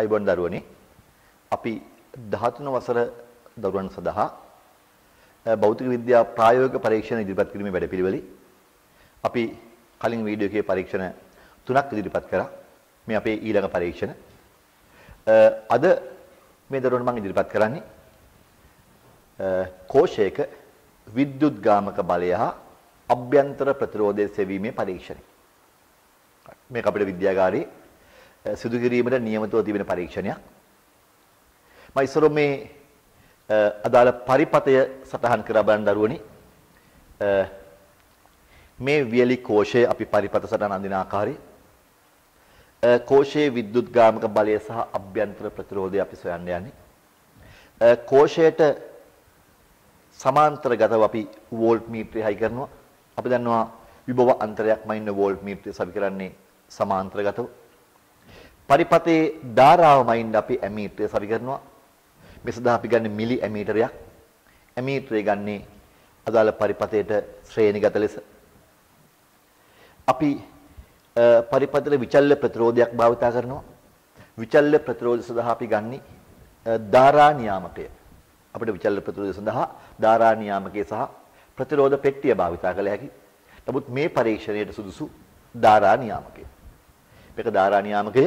අයිබෝන් දරුවනේ. අපි 13 වසර දරුවන් සඳහා භෞතික විද්‍යා ප්‍රායෝගික පරීක්ෂණ ඉදිරිපත් කිරීමේ වැඩපිළිවෙලයි අපි කලින් වීඩියෝ එකේ පරීක්ෂණ තුනක් ඉදිරිපත් කරා. මේ අපේ ඊළඟ පරීක්ෂණ. අද මේ දරුවන් මම ඉදිරිපත් කරන්නේ කෝෂයක විද්‍යුත් ගාමක බලය හා අභ්‍යන්තර ප්‍රතිරෝධය සෙවීමේ පරීක්ෂණය. මේක අපේ විද්‍යාගාරයේ සිදු කිරීමට නියමිතව තිබෙන පරීක්ෂණයක්. මම ඉස්සර මේ අදාළ පරිපතය සටහන් කර බලන දරුවනි මේ වියලි කෝෂයේ අපි පරිපත සටහන් අඳින ආකාරය කෝෂයේ විද්‍යුත් ගාමක බලය සහ අභ්‍යන්තර ප්‍රතිරෝධය අපි සොයන්න යන්නේ. කෝෂයට සමාන්තරගතව අපි වෝල්ට් මීටරය හයි කරනවා. අපි දන්නවා විභව අන්තරයක්ම ඉන්න වෝල්ට් මීටරය සවි කරන්නේ සමාන්තරගතව. පරිපතේ ධාරාවමයින් අපි ඇමීටරය සවි කරනවා. මේ සඳහා අපි ගන්න මිලි ඇමීටරයක්. ඇමීටරය ගන්නේ අදාළ පරිපතේට ශ්‍රේණිගත ලෙස. අපි පරිපතේ විචල්්‍ය ප්‍රතිරෝධයක් භාවිතා කරනවා. විචල්්‍ය ප්‍රතිරෝධය සඳහා අපි ගන්නේ ධාරා නියාමකය. අපිට විචල්්‍ය ප්‍රතිරෝධය සඳහා ධාරා නියාමකය සහ ප්‍රතිරෝධ පෙට්ටිය භාවිතා කළ හැකියි. නමුත් මේ පරීක්ෂණයට සුදුසු ධාරා නියාමකය. මේක ධාරා නියාමකය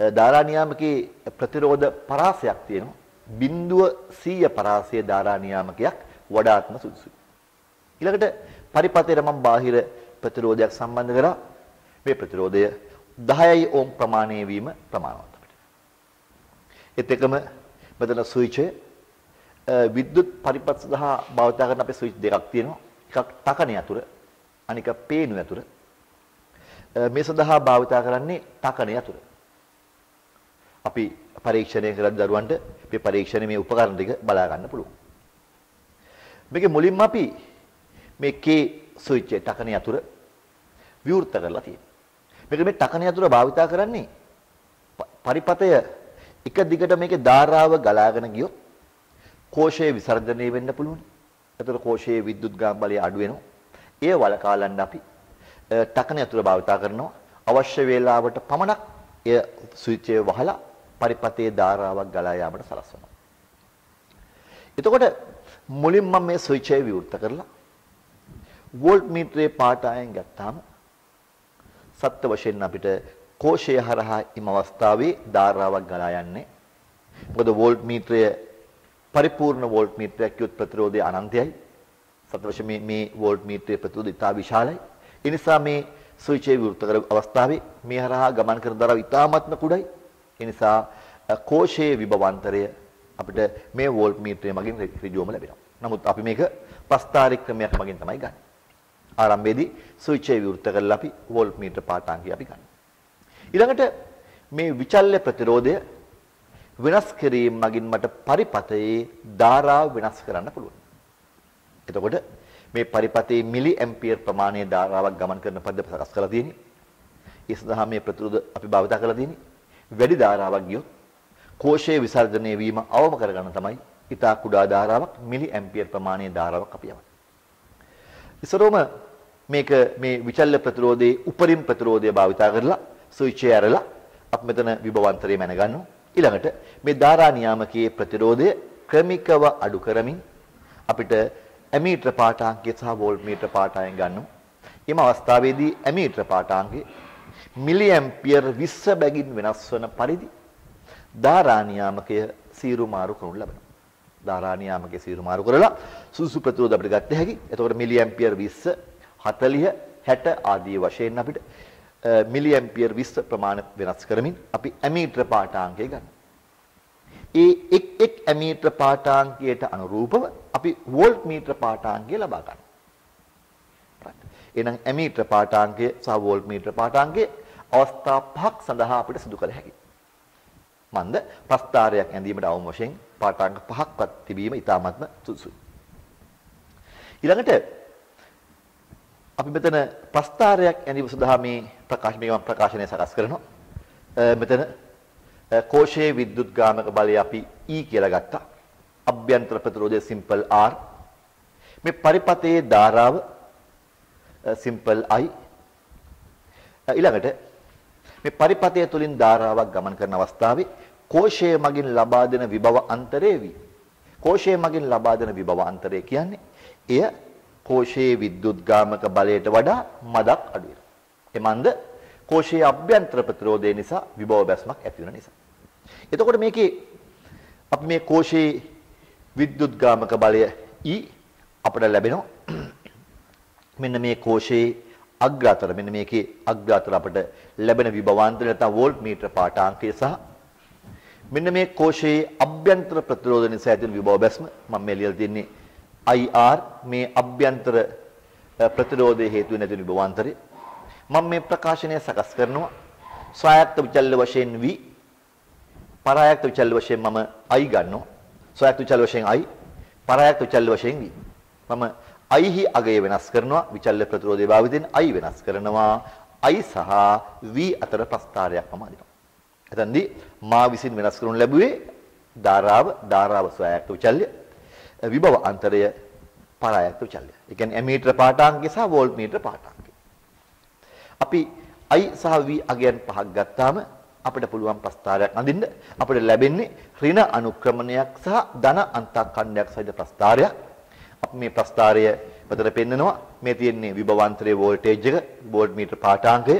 ධාරා නියාමකයේ ප්‍රතිරෝධ පරාසයක් තියෙනවා. බිඳුව 100 පරාසය ධාරා නියාමකයක් වඩාත්ම සුදුසුයි. ඊළඟට පරිපතේට මම බාහිර ප්‍රතිරෝධයක් සම්බන්ධ කරා. මේ ප්‍රතිරෝධය 10යි ඕම් ප්‍රමාණය වීම ප්‍රමාණවත් අපිට. ඒත් එකම මෙතන ස්විච් විද්‍යුත් පරිපත් සඳහා භාවිත කරන අපේ ස්විච් දෙකක් තියෙනවා. එකක් තකන යතුර අනික පේනු යතුර. මේ සඳහා භාවිත කරන්නේ තකන යතුර. අපි පරීක්ෂණය කරන දරුවන්ට මේ පරීක්ෂණයේ මේ උපකරණ ටික බලා ගන්න පුළුවන්. මේකේ මුලින්ම අපි මේ K ස්විච් එක තකන යතුර විවෘත කරලා තියෙනවා. මේක මේ තකන යතුර භාවිත කරන්නේ පරිපතය එක දිගට මේකේ ධාරාව ගලාගෙන ගියොත් කෝෂයේ විසර්ජනය වෙන්න පුළුවන්. එතකොට කෝෂයේ විද්‍යුත් ගාම බලය අඩු වෙනවා. ඒ වලකාලන්න අපි තකන යතුර භාවිත කරනවා. අවශ්‍ය වේලාවට පමණක් එය ස්විච් එක වහලා පරිපතේ ධාරාවක් ගලා යාමට සලස්වනවා. එතකොට මුලින් මම මේ ස්විච් එක විවෘත කරලා වෝල්ට් මීටරේ පාට ආයෙන් ගත්තාම සත්‍ය වශයෙන් අපිට කෝෂය හරහා ඉම අවස්ථාවේ ධාරාවක් ගලා යන්නේ. මොකද වෝල්ට් මීටරය පරිපූර්ණ වෝල්ට් මීටරයක් කියොත් ප්‍රතිරෝධය අනන්තයයි. සත්‍ය වශයෙන් මේ මේ වෝල්ට් මීටරයේ ප්‍රතිරෝධය ඉතා විශාලයි. ඒ නිසා මේ ස්විච් එක විවෘත කර අවස්ථාවේ මේ හරහා ගමන් කරන දරව ඉතාමත්ම කුඩයි. ඒ නිසා කෝෂයේ විභවාන්තරය අපිට මේ වෝල්ට් මීටරය මගින් ඍජුවම ලැබෙනවා. නමුත් අපි මේක ප්‍රස්ථාරික ක්‍රමයක් මගින් තමයි ගන්නේ. ආරම්භයේදී ස්විච් එක විවෘත කරලා අපි වෝල්ට් මීටර පාඨාංගය අපි ගන්නවා. ඊළඟට මේ විචල්්‍ය ප්‍රතිරෝධය වෙනස් කිරීම මගින් මට පරිපතයේ ධාරාව වෙනස් කරන්න පුළුවන්. එතකොට මේ පරිපතේ මිලි ඇම්පියර් ප්‍රමාණයේ ධාරාවක් ගමන් කරන පද්ධතිය සකස් කරලා තියෙන්නේ. ඒ සඳහා මේ ප්‍රතිරෝධ අපි භාවිත කරලා තියෙන්නේ. වැඩි ධාරාවක් ගියොත් කෝෂයේ විසර්ජනය වීම අවම කරගන්න තමයි ඊටා කුඩා ධාරාවක් මිලි ඇම්පියර් ප්‍රමාණයේ ධාරාවක් අපි යවන්නේ. ඉස්සරෝම මේක මේ විචල්්‍ය ප්‍රතිරෝධයේ උපරිම ප්‍රතිරෝධය භාවිත කරලා ස්විච් එක ඇරලා අපි මෙතන විභවන්තරය මැනගන්නවා. ඊළඟට මේ ධාරා නියාමකයේ ප්‍රතිරෝධය ක්‍රමිකව අඩු කරමින් අපිට ඇමීටර පාඨාංකය සහ වෝල්ට්මීටර පාඨාංකය ගන්නවා. එම අවස්ථාවේදී ඇමීටර පාඨාංකය මිලි ඇම්පියර් 20 බැගින් වෙනස් වන පරිදි ධාරා නියාමකය සීරු මාරු කරනු ලබනවා. ධාරා නියාමකයේ සීරු මාරු කරලා සුසු ප්‍රතිරෝධ අපිට ගන්න හැකි. එතකොට මිලි ඇම්පියර් 20 40 60 ආදී වශයෙන් අපිට මිලි ඇම්පියර් 20 ප්‍රමාණය වෙනස් කරමින් අපි ඇමීටර පාඨාංකය ගන්නවා. ඒ එක් එක් ඇමීටර පාඨාංකයට අනුරූපව අපි වෝල්ට් මීටර පාඨාංකය ලබා ගන්නවා. එහෙනම් ඇමීටර පාඨාංකය සහ වෝල්ට් මීටර පාඨාංකය අවස්ථා පහක් සඳහා අපිට සිදු කළ හැකියි. මන්ද ප්‍රස්තාරයක් ඇඳීමට අවම වශයෙන් පාඨාංක පහක්වත් තිබීම ඉතාමත්ම සුදුසුයි. ඊළඟට අපි මෙතන ප්‍රස්තාරයක් ඇඳීම සඳහා මේ ප්‍රකාශ මේක ප්‍රකාශනය සකස් කරනවා. මෙතන කෝෂයේ විද්‍යුත් ගාමක බලය අපි E කියලා ගත්තා. අභ්‍යන්තර ප්‍රතිරෝධය සිම්පල් R. මේ පරිපතයේ ධාරාව Uh, සිම්පල් I. Uh, ඊළඟට මේ පරිපතය තුලින් ධාරාවක් ගමන් කරන අවස්ථාවේ කෝෂය මගින් ලබා දෙන විභව අන්තරේ V. කෝෂය මගින් ලබා දෙන විභව අන්තරය කියන්නේ එය කෝෂයේ විද්‍යුත්ගාමක බලයට වඩා මදක් අඩු වෙනවා. එමන්ද කෝෂයේ අභ්‍යන්තර ප්‍රතිරෝධය නිසා විභව බැස්මක් ඇති වෙන නිසා. එතකොට මේකේ අපි මේ කෝෂයේ විද්‍යුත්ගාමක බලය E අපිට ලැබෙනවා. මෙන්න මේ කෝෂයේ අග්‍රාතර. මෙන්න මේකේ අග්‍රාතර අපිට ලැබෙන විභවාන්තර නැත්නම් වෝල්ට් මීටර පාඨාංකය සහ මෙන්න මේ කෝෂයේ අභ්‍යන්තර ප්‍රතිරෝධ නිසා ඇතිවන විභව බැස්ම මම මේ ලියලා තියන්නේ IR මේ අභ්‍යන්තර ප්‍රතිරෝධයේ හේතු වෙන ඇතිවන විභවාන්තරය. මම මේ ප්‍රකාශනය සකස් කරනවා. ස්වායත්ත විචල්්‍ය වශයෙන් V පරායත්ත විචල්්‍ය වශයෙන් මම I ගන්නවා. ස්වායත්ත විචල්්‍ය වශයෙන් I පරායත්ත විචල්්‍ය වශයෙන් V. මම I හි අගය වෙනස් කරනවා විචල්්‍ය ප්‍රතිරෝධය භාවිතෙන් I වෙනස් කරනවා I සහ V අතර ප්‍රස්ථාරයක් මම අදිනවා එතෙන්දී මා විසින් වෙනස් කරනු ලැබුවේ ධාරාව ධාරාව ස්වයක්ත විචල්්‍ය විභව අන්තරය පරායක්ත විචල්්‍ය. ඒ කියන්නේ ඇමීටර පාඨාංකය සහ වෝල්ට්මීටර පාඨාංකය. අපි I සහ V අගයන් පහක් ගත්තාම අපිට පුළුවන් ප්‍රස්ථාරයක් අඳින්න අපිට ලැබෙන්නේ ඍණ අනුක්‍රමණයක් සහ ධන අන්තක්ඛණ්ඩයක් සහිත ප්‍රස්ථාරයක්. අපි මේ ප්‍රස්ථාරය මෙතන පෙන්නනවා මේ තියෙන්නේ විභවාන්තරයේ වෝල්ටේජ් එක වෝල්ට්මීටර පාඨාංකය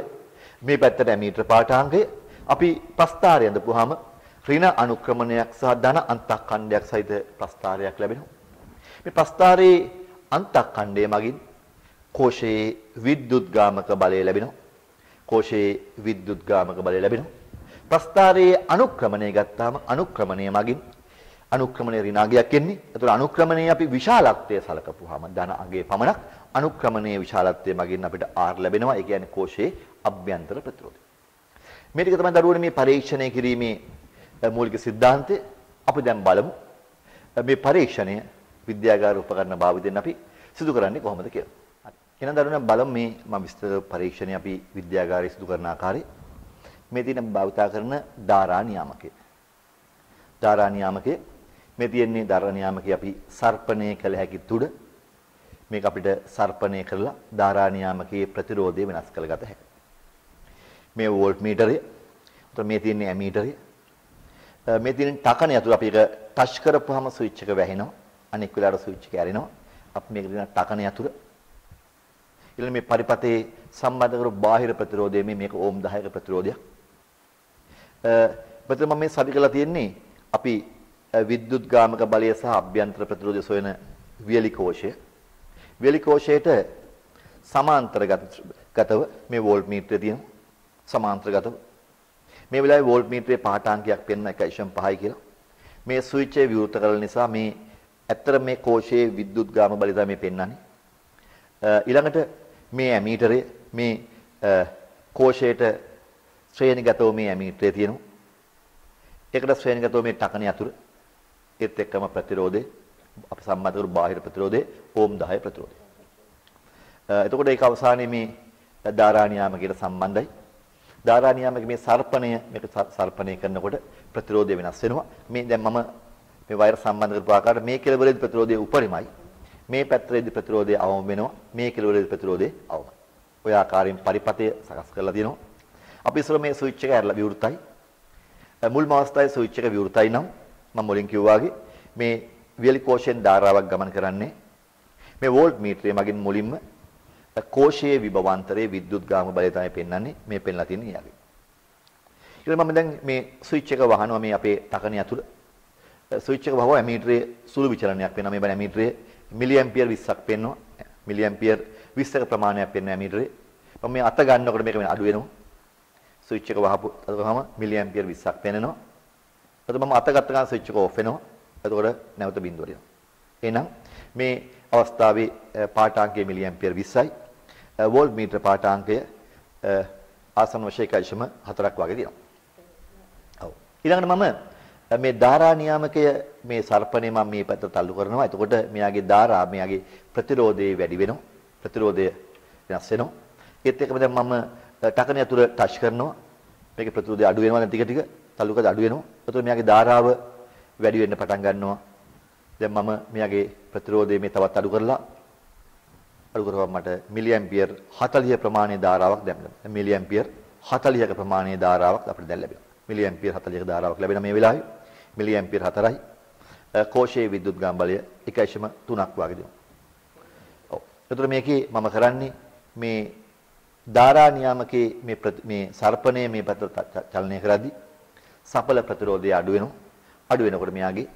මේ පැත්තට ඇමීටර පාඨාංකය අපි ප්‍රස්ථාරය අඳපුවාම ඍණ අනුක්‍රමණයක් සහ ධන අන්තක්ඛණ්ඩයක් සහිත ප්‍රස්ථාරයක් ලැබෙනවා. මේ ප්‍රස්ථාරයේ අන්තක්ඛණ්ඩය මගින් කෝෂයේ විද්‍යුත්ගාමක බලය ලැබෙනවා. කෝෂයේ විද්‍යුත්ගාමක බලය ලැබෙනවා. ප්‍රස්ථාරයේ අනුක්‍රමණය ගත්තාම අනුක්‍රමණය මගින් අනුක්‍රමණය ඍණාගයක් එන්නේ. ඒතර අනුක්‍රමණයේ අපි විශාලත්වය සලකපුවාම ධන අගයේ පමණක් අනුක්‍රමණයේ විශාලත්වය මගින් අපිට R ලැබෙනවා. ඒ කියන්නේ කෝෂයේ අභ්‍යන්තර ප්‍රතිරෝධය. මේ ටික තමයි දරුවනේ මේ පරීක්ෂණය කිරීමේ මූලික સિદ્ધාන්තය. අපි දැන් බලමු මේ පරීක්ෂණය විද්‍යාගාර උපකරණ භාවිතයෙන් අපි සිදු කරන්නේ කොහොමද කියලා. හරි. එහෙනම් දරුවනේ බලමු මේ මම විස්තර පරීක්ෂණය අපි විද්‍යාගාරයේ සිදු කරන ආකාරය. මේ තියෙන භාවිතා කරන ධාරා නියාමකය. ධාරා නියාමකයේ මේ තියෙන්නේ ධාරා නියාමකය අපි සර්පණය කළ හැකි තුඩ මේක අපිට සර්පණය කරලා ධාරා නියාමකයේ ප්‍රතිරෝධය වෙනස් කරගත හැකියි. මේ වෝල්ට් මීටරය. උතර මේ තියෙන්නේ ඇමීටරය. මේ තියෙන ටකන යතුරු අපි ඒක ටච් කරපුවාම ස්විච් එක වැහෙනවා. අනෙක් වෙලාවට ස්විච් එක ඇරෙනවා. අපි මේක දින ටකන යතුරු. ඊළඟ මේ පරිපතේ සම්බන්ධ කරු බාහිර ප්‍රතිරෝධය මේ මේක ඕම් 10ක ප්‍රතිරෝධයක්. මෙතන මම මේ සවි කරලා තියෙන්නේ අපි විද්‍යුත් ගාමක බලය සහ අභ්‍යන්තර ප්‍රතිරෝධය සොයන වියලි කෝෂය. වියලි කෝෂයට සමාන්තරගතව මේ වෝල්ට් මීටරය තියෙනවා. සමාන්තරගතව. මේ වෙලාවේ වෝල්ට් මීටරයේ පාඨාංකයක් පෙන්වන 1.5යි කියලා. මේ ස්විච් එක විවෘත කරන නිසා මේ ඇත්තට මේ කෝෂයේ විද්‍යුත් ගාම බලය තමයි පෙන්වන්නේ. ඊළඟට මේ ඇමීටරය මේ කෝෂයට ශ්‍රේණිගතව මේ ඇමීටරය තියෙනවා. ඒකට ශ්‍රේණිගතව මේ ටකන යතුරු ඒත් එක්කම ප්‍රතිරෝධය අප සම්බන්ධ කරු බාහිර ප්‍රතිරෝධය ඕම් 10 ප්‍රතිරෝධය. එතකොට ඒක අවසානයේ මේ ධාරානියාමකයට සම්බන්ධයි. ධාරා නියාමක මේ සර්පණය මේක සර්පණය කරනකොට ප්‍රතිරෝධය වෙනස් වෙනවා. මේ දැන් මම මේ වෛර සම්බන්ධ කරපු ආකාරයට මේ කෙළවරේදී ප්‍රතිරෝධය උපරිමයි. මේ පැත්තේදී ප්‍රතිරෝධය අවම වෙනවා. මේ කෙළවරේදී ප්‍රතිරෝධය අවමයි. ඔය ආකාරයෙන් පරිපතය සකස් කරලා තියෙනවා. අපි ඉස්සර මේ ස්විච් එක ඇරලා විවෘතයි. මුල්ම අවස්ථාවේ ස්විච් එක විවෘතයි නම් මම මුලින් කිව්වා වගේ මේ වියලි කෝෂයෙන් ධාරාවක් ගමන් කරන්නේ මේ වෝල්ට් මීටරය මගින් මුලින්ම කෝෂයේ විභවාන්තරයේ විද්‍යුත් ගාම බලය තමයි පෙන්වන්නේ මේ පෙන්ලා තියෙන යාගේ. ඊළඟ මම දැන් මේ ස්විච් එක වහනවා මේ අපේ තකණිය ඇතුළ. ස්විච් එක වහුවා ඇමීටරයේ සුළු විචලනයක් වෙනවා මේ බල ඇමීටරයේ මිලි ඇම්පියර් 20ක් පෙන්වනවා. මිලි ඇම්පියර් 20ක ප්‍රමාණයක් පෙන්වන ඇමීටරයේ. මම මේ අත ගන්නකොට මේක වෙන අඩු වෙනවා. ස්විච් එක වහපු අතකම මිලි ඇම්පියර් 20ක් පෙන්වනවා. එතකොට මම අත ගත්ත ගමන් ස්විච් එක ඕෆ් වෙනවා. එතකොට නැවත බිඳුවට යනවා. එහෙනම් මේ අවස්ථාවේ පාඨාංකය මිලි ඇම්පියර් 20යි. වෝල්ට් මීටර පාඨාංකය ආසන්න වශයෙන් 1.4ක් වගේ තියෙනවා. ඔව්. ඊළඟට මම මේ ධාරා නියාමකය මේ සර්පණේ මම මේ පැත්ත තල්ලු කරනවා. එතකොට මෙයාගේ ධාරා මෙයාගේ ප්‍රතිරෝධය වැඩි වෙනවා. ප්‍රතිරෝධය වෙනස් වෙනවා. ඒත් එක්කම දැන් මම ටකන යතුර ටච් කරනවා. මේකේ ප්‍රතිරෝධය අඩු වෙනවා දැන් ටික ටික තල්ලු කරලා අඩු වෙනවා. එතකොට මෙයාගේ ධාරාව වැඩි වෙන්න පටන් ගන්නවා. දැන් මම මෙයාගේ ප්‍රතිරෝධය මේ තවත් අඩු කරලා අඩු කරපුවම මට මිලි ඇම්පියර් 40 ප්‍රමාණයේ ධාරාවක් දැන් මිලි ඇම්පියර් 40ක ප්‍රමාණයේ ධාරාවක් අපිට දැන් ලැබෙනවා. මිලි ඇම්පියර් 40ක ධාරාවක් ලැබෙන මේ වෙලාවේ මිලි ඇම්පියර් 4යි කෝෂයේ විද්‍යුත් ගාම බලය 1.3ක් වගේ දෙනවා. ඔව්. ඒතර මේකේ මම කරන්නේ මේ ධාරා නියාමකයේ මේ මේ සර්පණය මේ පැත්තට චලනය කරද්දී සපල ප්‍රතිරෝධය අඩු වෙනවා. අඩු වෙනකොට මෙයාගේ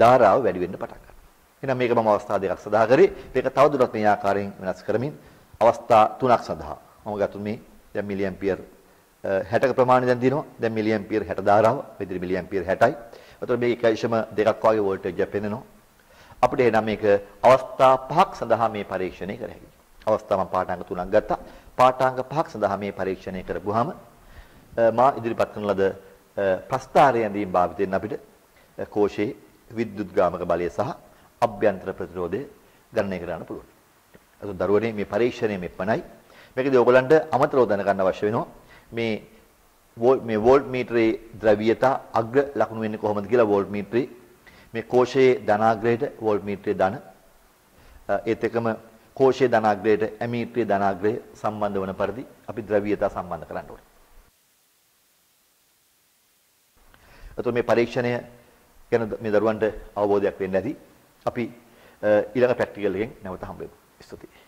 ධාරාව වැඩි වෙන්න පටන් ගන්නවා. එහෙනම් මේක මම අවස්ථා දෙකක් සඳහා කරේ. මේක තවදුරටත් මේ ආකාරයෙන් වෙනස් කරමින් අවස්ථා තුනක් සඳහා මම ගත්තු මේ දැන් මිලි ඇම්පියර් 60ක ප්‍රමාණය දැන් දිනවා. දැන් මිලි ඇම්පියර් 60 ධාරාව. මෙතන මිලි ඇම්පියර් 60යි. එතකොට මේක 1.2ක් වගේ වෝල්ටේජ් එක පෙන්නනවා. අපිට එහෙනම් මේක අවස්ථා පහක් සඳහා මේ පරීක්ෂණය කර හැකියි. අවස්ථා මම පාඨාංග තුනක් ගත්තා. පාඨාංග පහක් සඳහා මේ පරීක්ෂණය කරපුවාම මා ඉදිරිපත් කරන ලද ප්‍රස්ථාරය ඇඳීම් භාවිතයෙන් අපිට කෝෂයේ විද්‍යුත් ගාමක බලය සහ අභ්‍යන්තර ප්‍රතිරෝධය ගණනය කරන්න පුළුවන්. අද දරුවනේ මේ පරීක්ෂණය මෙපමණයි. මේකදී ඕගලන්ට අමතරව දැනගන්න අවශ්‍ය වෙනවා මේ මේ වෝල්ට් මීටරේ ද්‍රව්‍යතා අග්‍ර ලකුණු වෙන්නේ කොහොමද කියලා වෝල්ට් මීටරේ මේ කෝෂයේ ධනාග්‍රයට වෝල්ට් මීටරේ ධන ඒත් එකම කෝෂයේ ධනාග්‍රයට ඇමීටරේ ධනාග්‍රය සම්බන්ධ වන පරිදි අපි ද්‍රව්‍යතා සම්බන්ධ කරන්න ඕනේ. එතකොට මේ පරීක්ෂණය ගැන මේ දරුවන්ට අවබෝධයක් වෙන්න ඇති. අපි ඊළඟ ප්‍රැක්ටිකල් එකෙන් නැවත හම්බෙමු. ස්තුතියි.